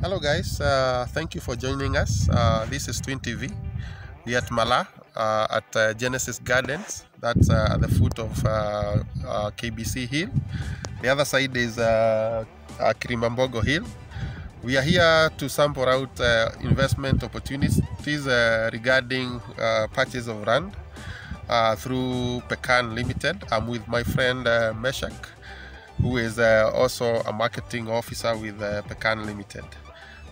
Hello, guys. Uh, thank you for joining us. Uh, this is Twin TV. We are at Malaa uh, at uh, Genesis Gardens. That's uh, at the foot of uh, KBC Hill. The other side is uh, Kirimambogo Hill. We are here to sample out investment opportunities regarding purchase of land through Pekan Limited. I'm with my friend Meshak, who is also a marketing officer with Pekan Limited.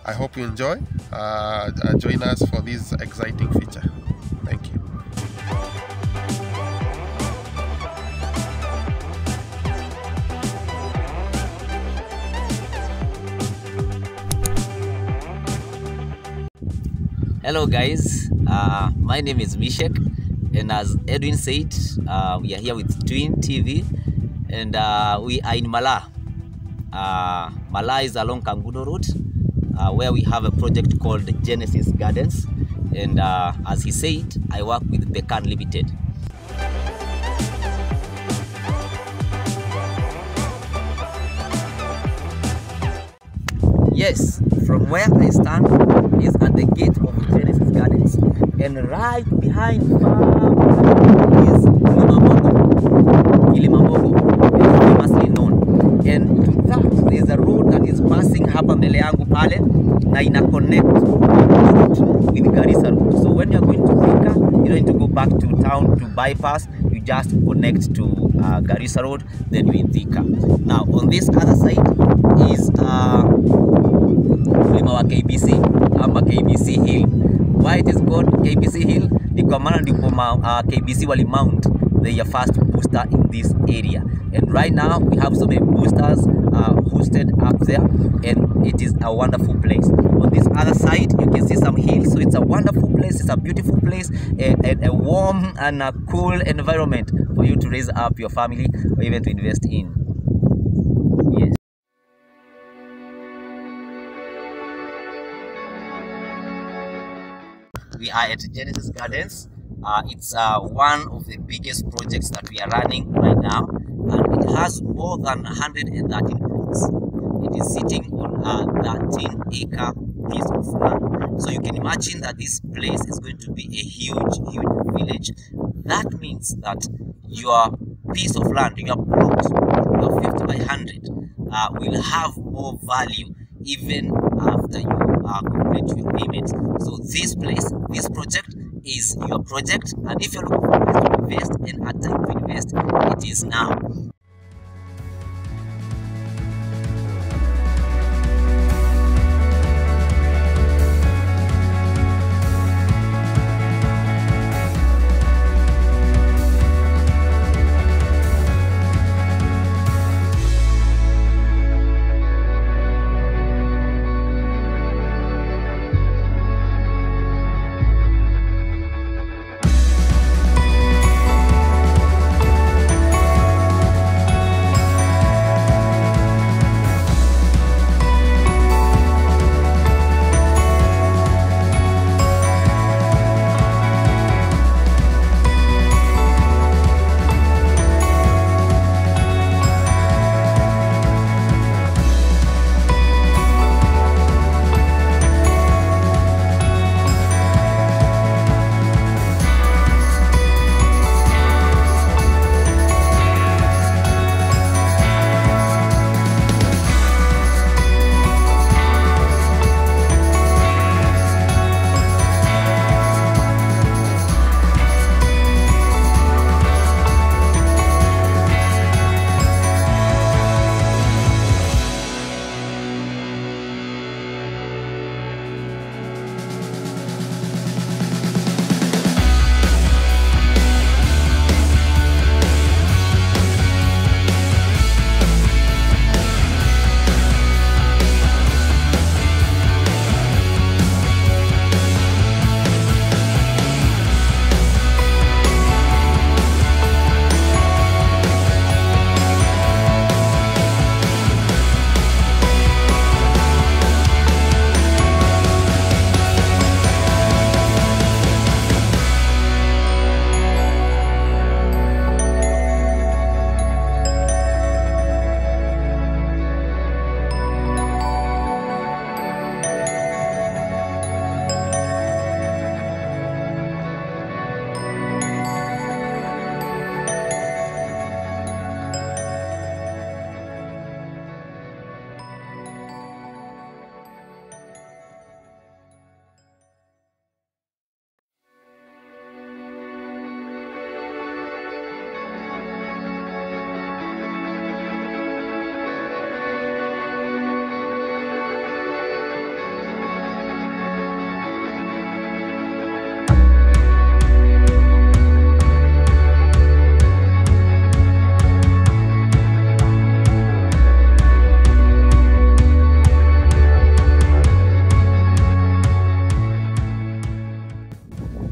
I hope you enjoy. Uh, uh, join us for this exciting feature. Thank you. Hello, guys. Uh, my name is Meshak, and as Edwin said, uh, we are here with Twin TV, and uh, we are in Malaa. Uh, Malaa is along Kangundo Road, uh, where we have a project called Genesis Gardens, and uh, as he said, I work with Pekan Limited. Yes, from where I stand is at the gate of Genesis Gardens, and right behind far na ina connect with Garissa Road. So when you're going to Thika, you don't need to go back to town to bypass. You just connect to uh, Garissa Road, then you're in Thika. Now on this other side is uh, wa KBC ama KBC Hill. Why it is called KBC Hill? Ni kwa maana ndipo uh, KBC wali mount their first booster in this area. And right now we have so many boosters hosted up there and it is a wonderful place. On this other side you can see some hills so it's a wonderful place, it's a beautiful place, and, a, a warm and a cool environment for you to raise up your family or even to invest in. Yes. we are at Genesis Gardens. Uh, it's uh, one of the biggest projects that we are running right now, and it has more than 113 plots. It is sitting on a 13 acre piece of land. So you can imagine that this place is going to be a huge, huge village. That means that your piece of land, your plot, your 50 by 100, uh, will have more value even after you uh, complete your payment. So this place, this project is your project, and if you're looking for to invest and a time to invest, it is now.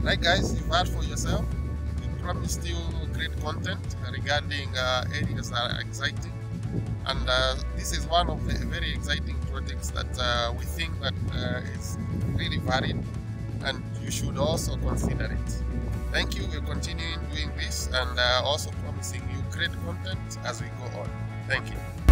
Right guys, you've heard for yourself. We promise you great content regarding uh, areas that are exciting. And uh, this is one of the very exciting projects that uh, we think that uh, is really varied and you should also consider it. Thank you, we're continuing doing this and uh, also promising you great content as we go on. Thank you.